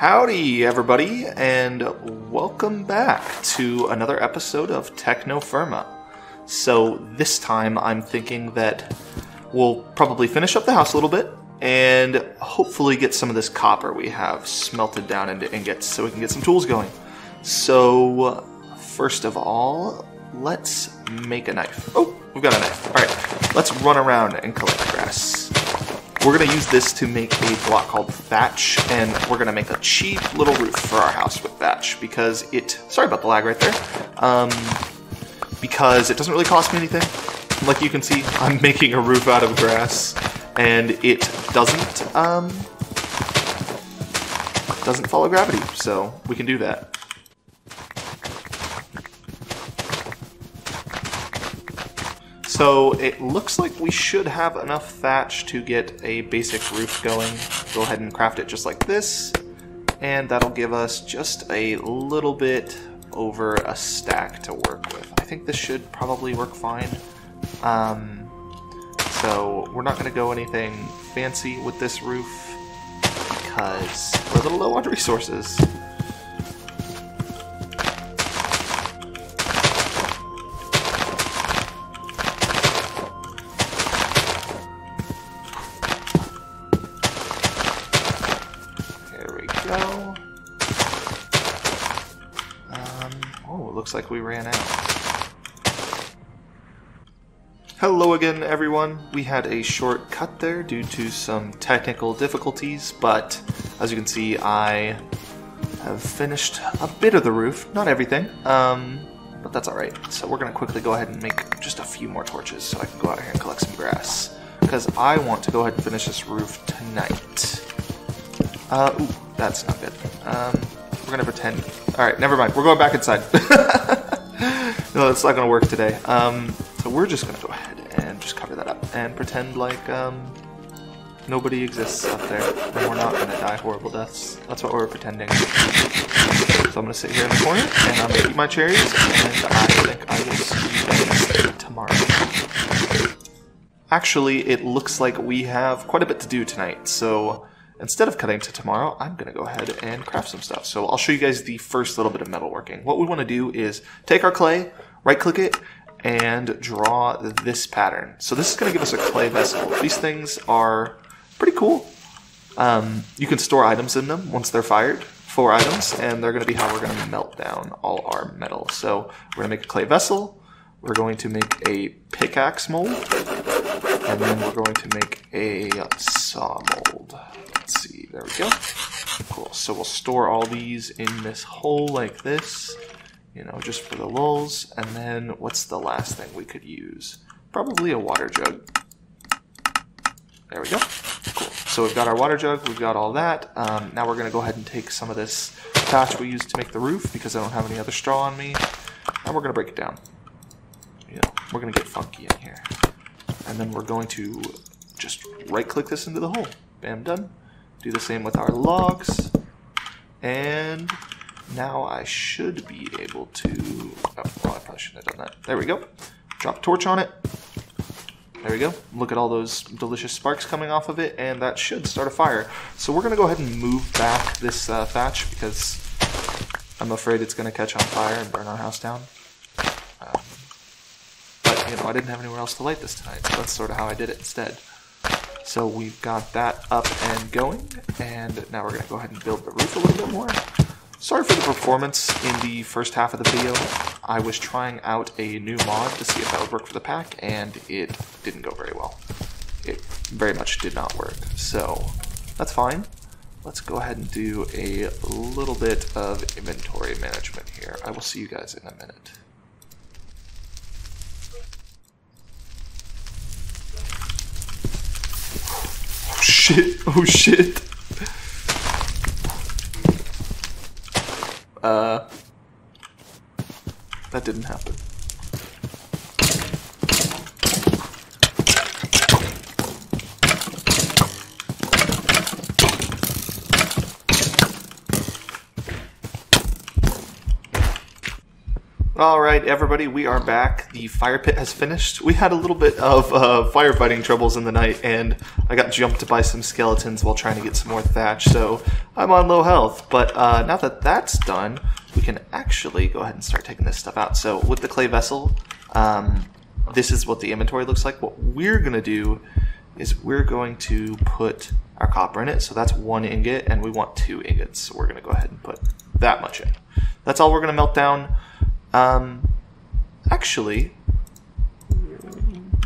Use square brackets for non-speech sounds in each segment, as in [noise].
Howdy, everybody, and welcome back to another episode of Technofirma. So, this time I'm thinking that we'll probably finish up the house a little bit and hopefully get some of this copper we have smelted down into ingots so we can get some tools going. So, first of all, let's make a knife. Oh, we've got a knife. Alright, let's run around and collect grass. We're going to use this to make a block called thatch, and we're going to make a cheap little roof for our house with thatch because it. Sorry about the lag right there. Um, because it doesn't really cost me anything. Like you can see, [laughs] I'm making a roof out of grass, and it doesn't um, doesn't follow gravity, so we can do that. So it looks like we should have enough thatch to get a basic roof going. Go ahead and craft it just like this, and that'll give us just a little bit over a stack to work with. I think this should probably work fine. Um, so we're not going to go anything fancy with this roof because we're a little low on resources. Looks like we ran out. Hello again, everyone. We had a short cut there due to some technical difficulties, but as you can see, I have finished a bit of the roof. Not everything, um, but that's alright. So we're going to quickly go ahead and make just a few more torches so I can go out here and collect some grass. Because I want to go ahead and finish this roof tonight. Uh, ooh, that's not good. Um, we're gonna pretend. All right, never mind. We're going back inside. [laughs] no, that's not gonna work today. Um, so we're just gonna go ahead and just cover that up and pretend like um, nobody exists up there, and we're not gonna die horrible deaths. That's what we're pretending. So I'm gonna sit here in the corner and I'm gonna eat my cherries, and I think I will see you guys tomorrow. Actually, it looks like we have quite a bit to do tonight, so instead of cutting to tomorrow, I'm going to go ahead and craft some stuff. So I'll show you guys the first little bit of metalworking. What we want to do is take our clay, right click it, and draw this pattern. So this is going to give us a clay vessel. These things are pretty cool. Um, you can store items in them once they're fired, four items, and they're going to be how we're going to melt down all our metal. So we're going to make a clay vessel, we're going to make a pickaxe mold, and then we're going to make a saw mold. Let's see, there we go. Cool, so we'll store all these in this hole like this, you know, just for the lulls. And then what's the last thing we could use? Probably a water jug. There we go. Cool. So we've got our water jug, we've got all that. Um, now we're going to go ahead and take some of this thatch we used to make the roof because I don't have any other straw on me. And we're going to break it down. You know, we're going to get funky in here. And then we're going to just right click this into the hole. Bam, done. Do the same with our logs. And now I should be able to. Oh, well, I probably shouldn't have done that. There we go. Drop torch on it. There we go. Look at all those delicious sparks coming off of it, and that should start a fire. So we're going to go ahead and move back this uh, thatch because I'm afraid it's going to catch on fire and burn our house down. You know, I didn't have anywhere else to light this tonight, so that's sort of how I did it instead. So we've got that up and going, and now we're going to go ahead and build the roof a little bit more. Sorry for the performance in the first half of the video. I was trying out a new mod to see if that would work for the pack, and it didn't go very well. It very much did not work, so that's fine. Let's go ahead and do a little bit of inventory management here. I will see you guys in a minute. Oh shit, oh shit. Uh, that didn't happen. All right, everybody, we are back. The fire pit has finished. We had a little bit of uh, firefighting troubles in the night, and I got jumped by some skeletons while trying to get some more thatch, so I'm on low health. But uh, now that that's done, we can actually go ahead and start taking this stuff out. So with the clay vessel, um, this is what the inventory looks like. What we're going to do is we're going to put our copper in it. So that's one ingot, and we want two ingots. So we're going to go ahead and put that much in. That's all we're going to melt down. Um, actually,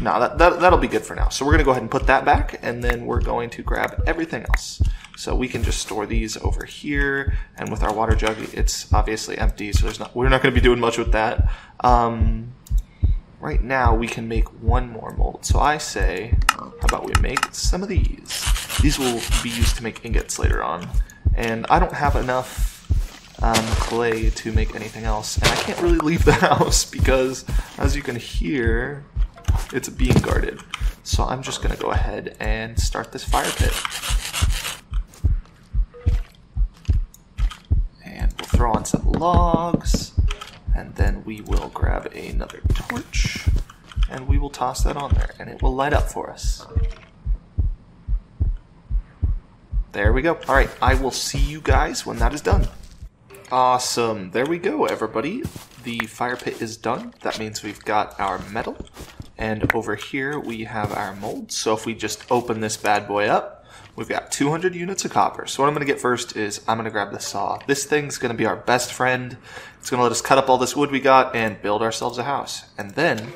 no, that, that, that'll be good for now. So we're going to go ahead and put that back, and then we're going to grab everything else. So we can just store these over here, and with our water jug, it's obviously empty, so there's not we're not going to be doing much with that. Um, right now, we can make one more mold. So I say, how about we make some of these? These will be used to make ingots later on, and I don't have enough um, clay to make anything else. And I can't really leave the [laughs] house because, as you can hear, it's being guarded. So I'm just going to go ahead and start this fire pit. And we'll throw on some logs, and then we will grab another torch, and we will toss that on there, and it will light up for us. There we go. All right, I will see you guys when that is done. Awesome. There we go, everybody. The fire pit is done. That means we've got our metal. And over here we have our mold. So if we just open this bad boy up, we've got 200 units of copper. So what I'm going to get first is I'm going to grab the saw. This thing's going to be our best friend. It's going to let us cut up all this wood we got and build ourselves a house. And then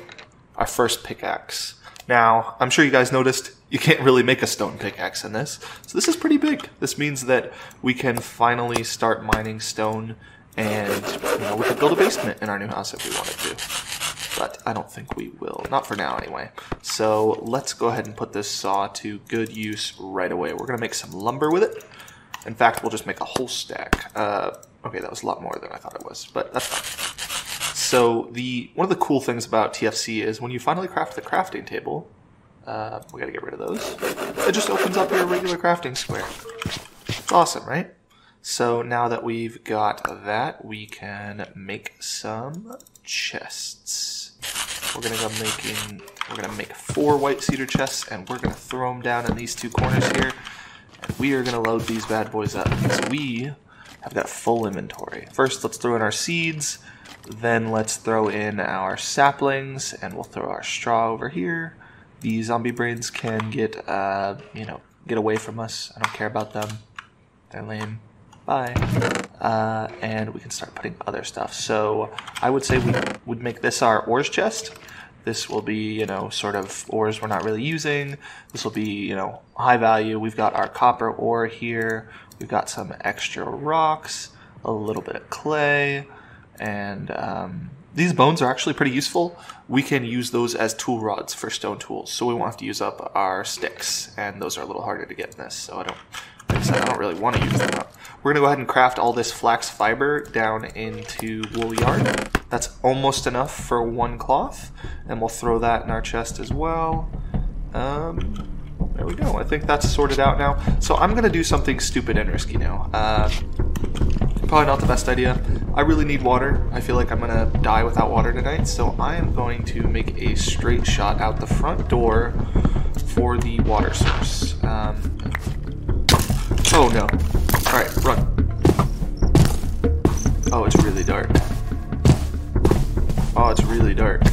our first pickaxe. Now, I'm sure you guys noticed you can't really make a stone pickaxe in this. So this is pretty big. This means that we can finally start mining stone and you know, we could build a basement in our new house if we wanted to. But I don't think we will. Not for now, anyway. So let's go ahead and put this saw to good use right away. We're going to make some lumber with it. In fact, we'll just make a whole stack. Uh, okay, that was a lot more than I thought it was, but that's fine. So the one of the cool things about TFC is when you finally craft the crafting table, uh, we gotta get rid of those. It just opens up your regular crafting square. It's awesome, right? So now that we've got that, we can make some chests. We're gonna go making. We're gonna make four white cedar chests, and we're gonna throw them down in these two corners here. And we are gonna load these bad boys up because we have got full inventory. First, let's throw in our seeds. Then let's throw in our saplings and we'll throw our straw over here. The zombie brains can get, uh, you know, get away from us. I don't care about them. They're lame. Bye. Uh, and we can start putting other stuff. So I would say we would make this our ores chest. This will be, you know, sort of ores we're not really using. This will be, you know, high value. We've got our copper ore here. We've got some extra rocks, a little bit of clay, and um, these bones are actually pretty useful. We can use those as tool rods for stone tools, so we won't have to use up our sticks, and those are a little harder to get in this. So I don't, I don't really want to use them up. We're gonna go ahead and craft all this flax fiber down into wool yarn. That's almost enough for one cloth, and we'll throw that in our chest as well. Um, there we go. I think that's sorted out now. So I'm gonna do something stupid and risky now. Uh, probably not the best idea. I really need water. I feel like I'm gonna die without water tonight, so I am going to make a straight shot out the front door for the water source. Um, oh no. Alright, run. Oh, it's really dark. Oh, it's really dark.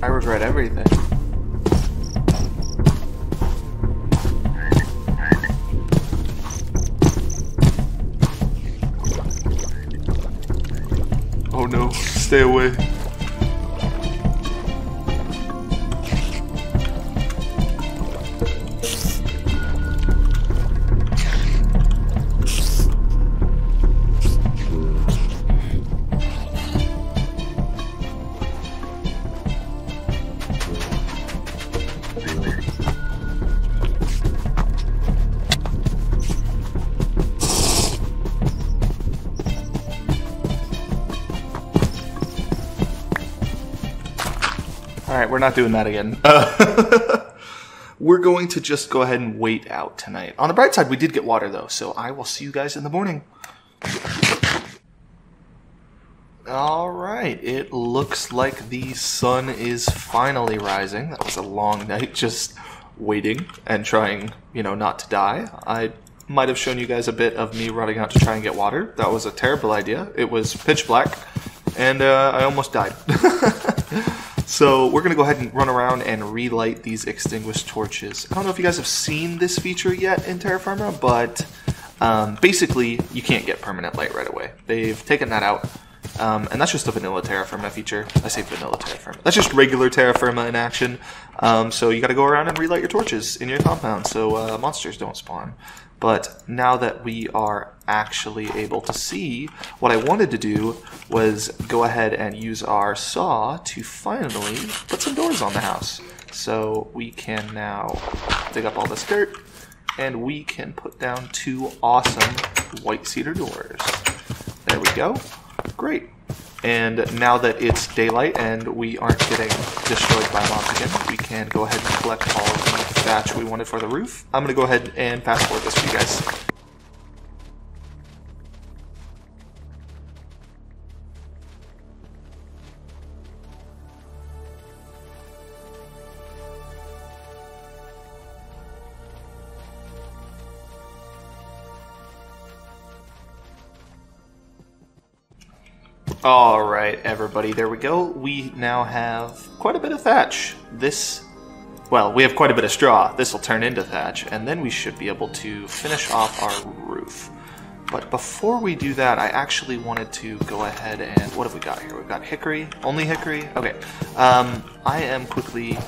I regret everything. Alright, we're not doing that again. [laughs] Uh, [laughs] we're going to just go ahead and wait out tonight. On the bright side, we did get water though, so I will see you guys in the morning. All right, it looks like the sun is finally rising. That was a long [laughs] night just waiting and trying, you know, not to die. I might have shown you guys a bit of me running out to try and get water. That was a terrible idea. It was pitch black, and uh, I almost died. So we're gonna go ahead and run around and relight these extinguished torches. I don't know if you guys have seen this feature yet in Terra Firma, but um, basically you can't get permanent light right away. They've taken that out. Um, and that's just a vanilla Terra Firma feature. I say vanilla Terra Firma. That's just regular Terra Firma in action. Um, so you got to go around and relight your torches in your compound so uh, monsters don't spawn. But now that we are actually able to see, what I wanted to do was go ahead and use our saw to finally put some doors on the house. So we can now dig up all this dirt and we can put down two awesome white cedar doors. There we go. Great. And now that it's daylight and we aren't getting destroyed by mobs again, we can go ahead and collect all of the thatch we wanted for the roof. I'm going to go ahead and fast forward this for you guys. All right, everybody, there we go. We now have quite a bit of thatch. This, well, we have quite a bit of straw. This will turn into thatch, and then we should be able to finish off our roof. But before we do that, I actually wanted to go ahead and, what have we got here? We've got hickory, only hickory. Okay, um, I am quickly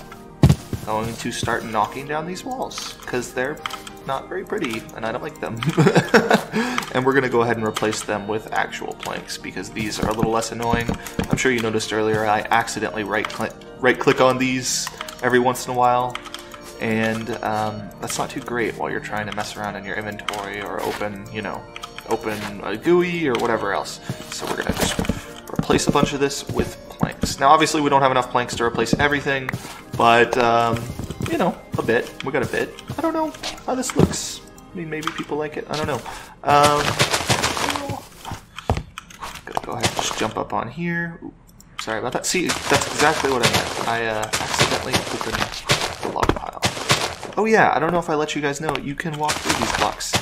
going to start knocking down these walls, because they're not very pretty, and I don't like them. [laughs] and we're going to go ahead and replace them with actual planks because these are a little less annoying. I'm sure you noticed earlier I accidentally right click, right click on these every once in a while, and um, that's not too great while you're trying to mess around in your inventory or open, you know, open a GUI or whatever else. So we're to just replace a bunch of this with planks. Now, obviously, we don't have enough planks to replace everything, but um, you know, a bit. We got a bit. I don't know how this looks. I mean, maybe people like it. I don't know. Um, gonna go ahead and just jump up on here. Ooh, sorry about that. See, that's exactly what I meant. I uh, accidentally opened the log pile. Oh yeah, I don't know if I let you guys know, you can walk through these blocks.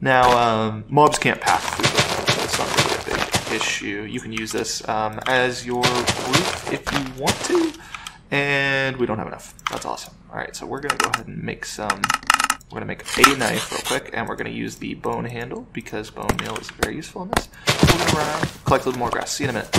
Now, um, mobs can't pass through them. That's not really a big issue. You can use this um, as your roof if you want to. And we don't have enough. That's awesome. All right, so we're gonna go ahead and make some, we're gonna make a knife real quick, and we're gonna use the bone handle because bone meal is very useful in this. We're gonna run around, collect a little more grass. See you in a minute.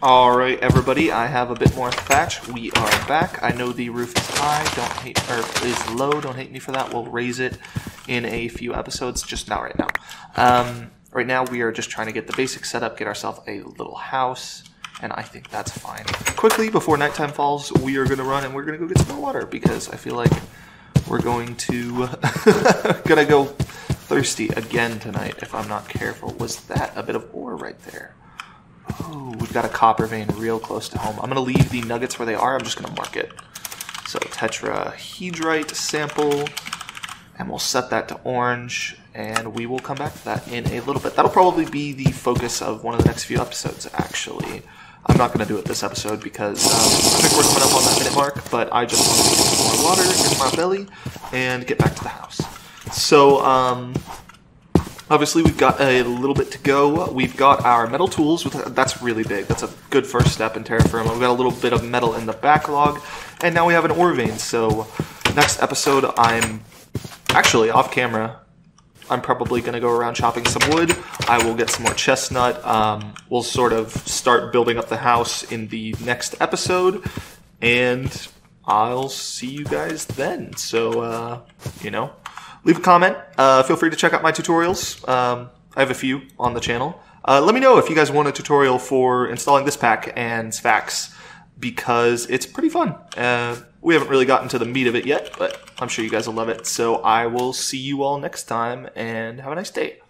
All right, everybody, I have a bit more thatch. We are back. I know the roof is high, don't hate, or is low, don't hate me for that. We'll raise it in a few episodes, just not right now. Um, Right now, we are just trying to get the basic setup, get ourselves a little house, and I think that's fine. Quickly, before nighttime falls, we are going to run and we're going to go get some more water because I feel like we're going to [laughs] gonna go thirsty again tonight if I'm not careful. Was that a bit of ore right there? Oh, we've got a copper vein real close to home. I'm going to leave the nuggets where they are. I'm just going to mark it. So tetrahedrite sample, and we'll set that to orange and we will come back to that in a little bit. That'll probably be the focus of one of the next few episodes, actually. I'm not going to do it this episode because um, I think we're coming up on that minute mark, but I just want to get some more water in my belly and get back to the house. So, um, obviously we've got a little bit to go. We've got our metal tools. That's really big. That's a good first step in Terra Firma. We've got a little bit of metal in the backlog, and now we have an ore vein. So, next episode, I'm actually off camera I'm probably going to go around chopping some wood. I will get some more chestnut. Um, we'll sort of start building up the house in the next episode, and I'll see you guys then. So, uh, you know, leave a comment. Uh, feel free to check out my tutorials. Um, I have a few on the channel. Uh, let me know if you guys want a tutorial for installing this pack and Sphax because it's pretty fun. We haven't really gotten to the meat of it yet, but I'm sure you guys will love it. So I will see you all next time and have a nice day.